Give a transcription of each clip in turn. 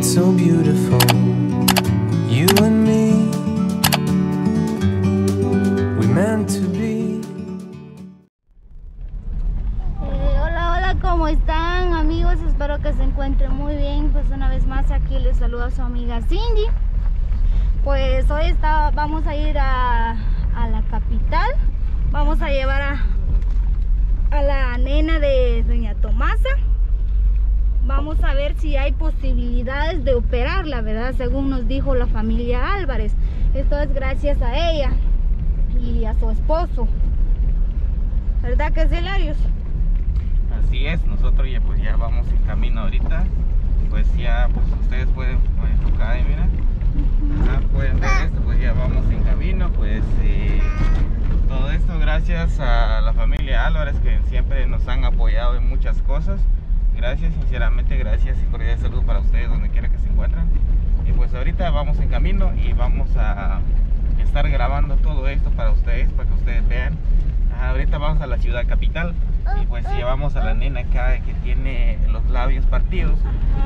So beautiful. You and me. We meant to be. Eh, hola, hola, ¿cómo están amigos? Espero que se encuentren muy bien. Pues una vez más aquí les saluda su amiga Cindy. Pues hoy está, vamos a ir a, a la capital. Vamos a llevar a, a la nena de doña Tomasa. Vamos a ver si hay posibilidades de operarla, ¿verdad? Según nos dijo la familia Álvarez. Esto es gracias a ella y a su esposo. ¿Verdad que sí, Larios? Así es, nosotros ya pues ya vamos en camino ahorita. Pues ya pues ustedes pueden, pueden tocar mira. Pueden ver esto, pues ya vamos en camino, pues eh, todo esto gracias a la familia Álvarez que siempre nos han apoyado en muchas cosas. Gracias, sinceramente, gracias y cordial saludo para ustedes donde quiera que se encuentren. Y pues ahorita vamos en camino y vamos a estar grabando todo esto para ustedes, para que ustedes vean. Ahorita vamos a la ciudad capital y pues llevamos a la nena acá que tiene los labios partidos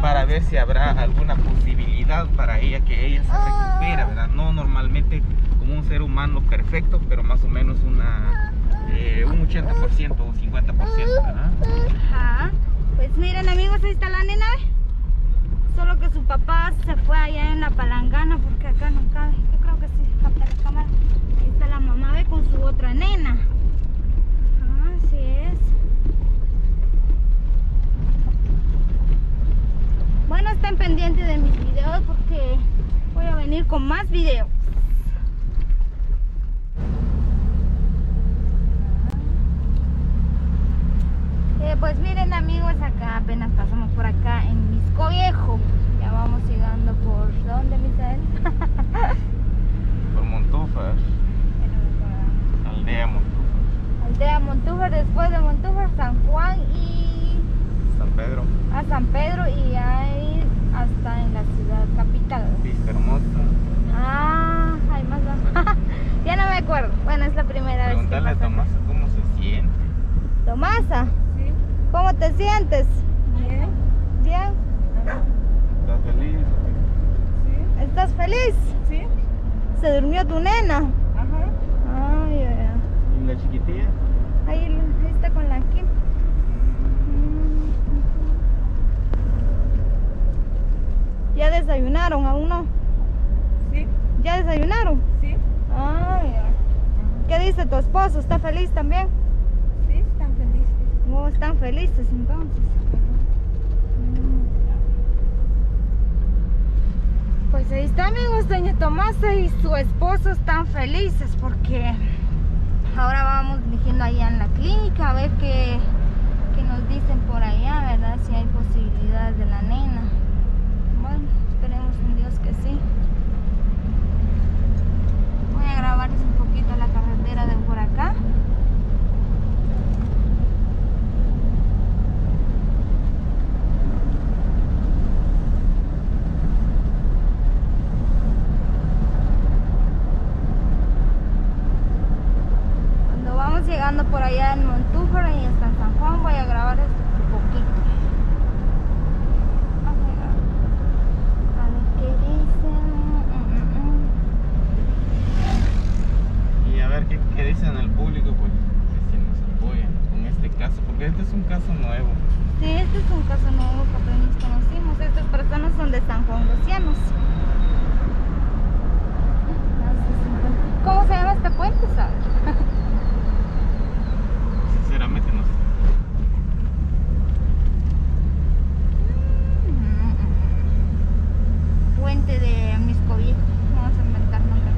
para ver si habrá alguna posibilidad para ella que ella se recupera, ¿verdad? No normalmente como un ser humano perfecto, pero más o menos una, eh, un 80% o un 50%, ¿verdad? Ajá. Pues miren amigos, ahí está la nena. Solo que su papá se fue allá en la palangana porque acá no cabe. Yo creo que sí, capta la cámara. Ahí está la mamá ve con su otra nena. Ah, así es. Bueno, estén pendientes de mis videos porque voy a venir con más videos. Eh, pues miren amigos, acá apenas pasamos por acá en Misco Viejo. Ya vamos llegando por dónde, Misael? Por Montúfar, aldea Montúfar, Aldea Montúfar, después de Montúfar, San Juan y San Pedro, a San Pedro y ahí hasta en la ciudad capital. Vista Hermosa. Ah, hay más. va. ya no me acuerdo. Bueno, es la primera vez que Preguntarle a paso. Tomasa cómo se siente. Tomasa, ¿cómo te sientes? Bien. ¿Bien? ¿Estás feliz? ¿Estás feliz? Sí. ¿Se durmió tu nena? Ajá. Ay, ay, ay. ¿Y la chiquitilla? Ahí, ahí está con la Kim. ¿Ya desayunaron? ¿Aún no? Sí. ¿Ya desayunaron? Sí. Ay, ay. ¿Qué dice tu esposo? ¿Está feliz también? Sí, están felices. Oh, están felices entonces. Ahí está amigos, doña Tomasa y su esposo están felices porque ahora vamos dirigiendo allá en la clínica a ver qué, qué nos dicen por allá, ¿verdad? Si hay posibilidades de la nena. Bueno, esperemos en Dios que sí. Voy a grabarles un poquito la carretera de por acá. Cuando vamos llegando por allá en Montúfar y hasta en San Juan voy a grabar esto un poquito. A ver, a ver qué dicen. Mm, mm, mm. Y a ver qué, qué dicen el público, pues que si nos apoyan con este caso, porque este es un caso nuevo. Sí, este es un caso nuevo que apenas conocimos. Estas personas son de San Juan Los Llanos. ¿Cómo se llama este puente, sabes? Sinceramente no sé. Puente de Misco Viejo. Vamos a inventar nombre.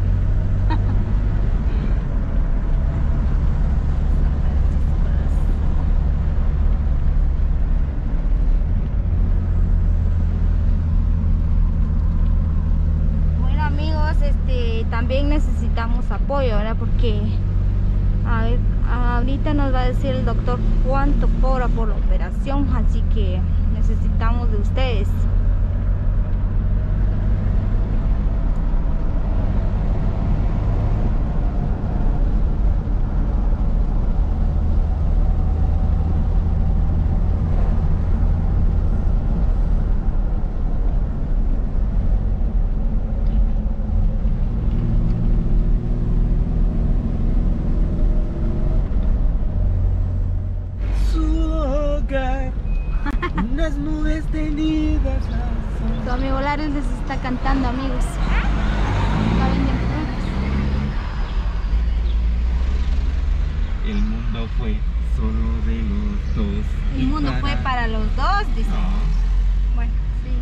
Bueno amigos, este también necesitamos apoyo, ¿verdad? Porque ahorita nos va a decir el doctor cuánto cobra por la operación, así que necesitamos de ustedes. amigo Lario les está cantando, amigos. El mundo fue solo de los dos. El mundo fue para los dos, dice. No. Bueno, sí.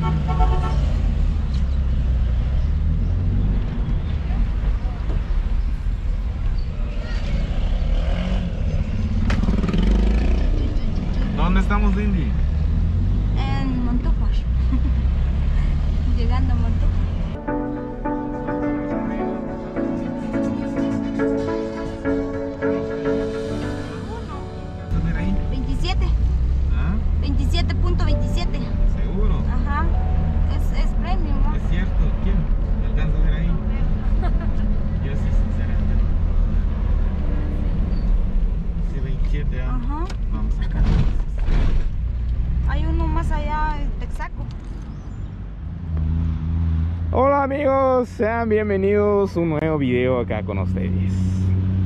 ¿Dónde estamos, Cindy? En sean bienvenidos a un nuevo video acá con ustedes.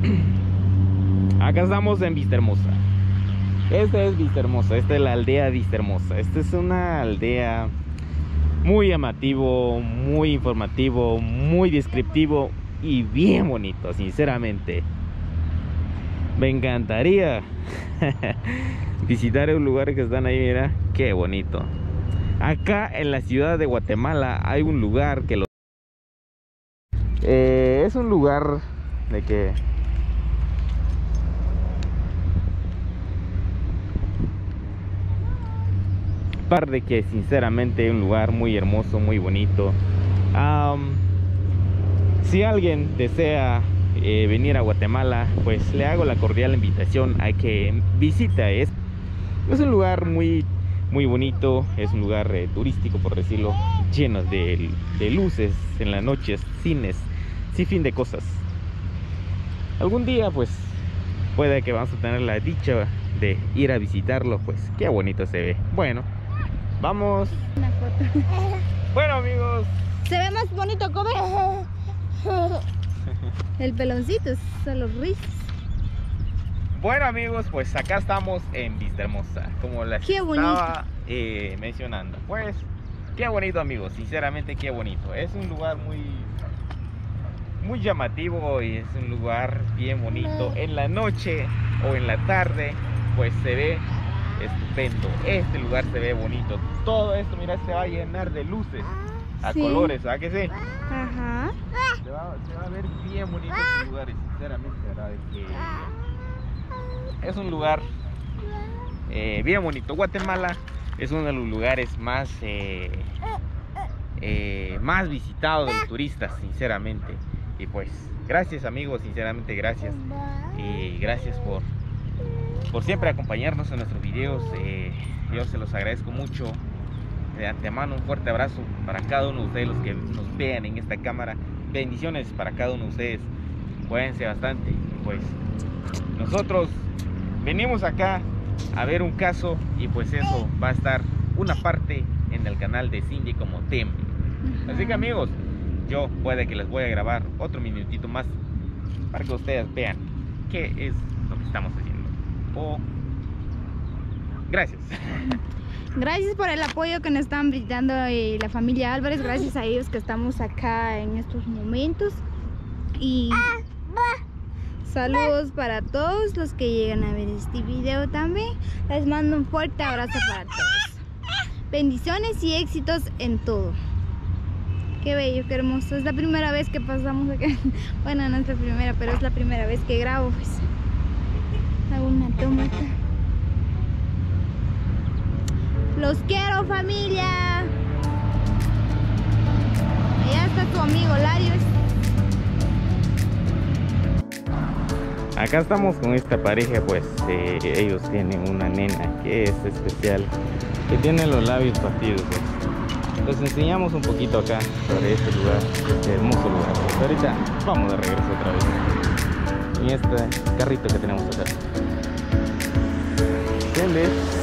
Acá estamos en Vista Hermosa. Esta es Vista Hermosa, esta es la aldea Vista Hermosa. Esta es una aldea muy llamativo, muy informativo, muy descriptivo y bien bonito, sinceramente. Me encantaría visitar un lugar que están ahí, mira, qué bonito. Acá en la ciudad de Guatemala hay un lugar que lo... Eh, es un lugar de que... Par de que sinceramente es un lugar muy hermoso, muy bonito. Si alguien desea eh, venir a Guatemala, pues le hago la cordial invitación a que visite. Es, es un lugar muy muy bonito, es un lugar eh, turístico por decirlo, lleno de, de luces en las noches, cines, sin fin de cosas. Algún día pues puede que vamos a tener la dicha de ir a visitarlo, pues qué bonito se ve. Bueno, vamos. Una foto. Bueno amigos, Se ve más bonito, come. El peloncito, son los rizos. Bueno amigos, pues acá estamos en Vista Hermosa, como les Qué estaba eh, mencionando. Pues, qué bonito amigos, sinceramente qué bonito. Es un lugar muy, muy llamativo y es un lugar bien bonito. En la noche o en la tarde, pues se ve estupendo. Este lugar se ve bonito. Todo esto, mira, se va a llenar de luces a Sí. colores, ¿verdad que sí? Ajá. Se va, se va a ver bien bonito este lugar y sinceramente, ¿verdad? Que es un lugar eh, bien bonito. Guatemala es uno de los lugares más, eh, eh, más visitados de los turistas, sinceramente. Y pues, gracias amigos, sinceramente gracias. Y gracias por, por siempre acompañarnos en nuestros videos. eh, yo se los agradezco mucho. De antemano un fuerte abrazo para cada uno de ustedes los que nos vean en esta cámara. Bendiciones para cada uno de ustedes. Cuídense bastante. Pues nosotros venimos acá a ver un caso y pues eso va a estar una parte en el canal de Cindy como tema. Así que amigos, yo puede que les voy a grabar otro minutito más para que ustedes vean qué es lo que estamos haciendo. O gracias. Gracias por el apoyo que nos están brindando la familia Álvarez. Gracias a ellos que estamos acá en estos momentos. Y saludos para todos los que llegan a ver este video también. Les mando un fuerte abrazo para todos. Bendiciones y éxitos en todo. Qué bello, qué hermoso. Es la primera vez que pasamos acá. Bueno, no es la primera, pero es la primera vez que grabo. Pues. Hago una toma. Los quiero familia. Allá está tu amigo Larios. Acá estamos con esta pareja, pues eh, ellos tienen una nena que es especial, que tiene los labios partidos. Pues. Les enseñamos un poquito acá sobre este lugar, este hermoso lugar. Ahorita vamos de regreso otra vez en este carrito que tenemos acá. ¿Entiendes?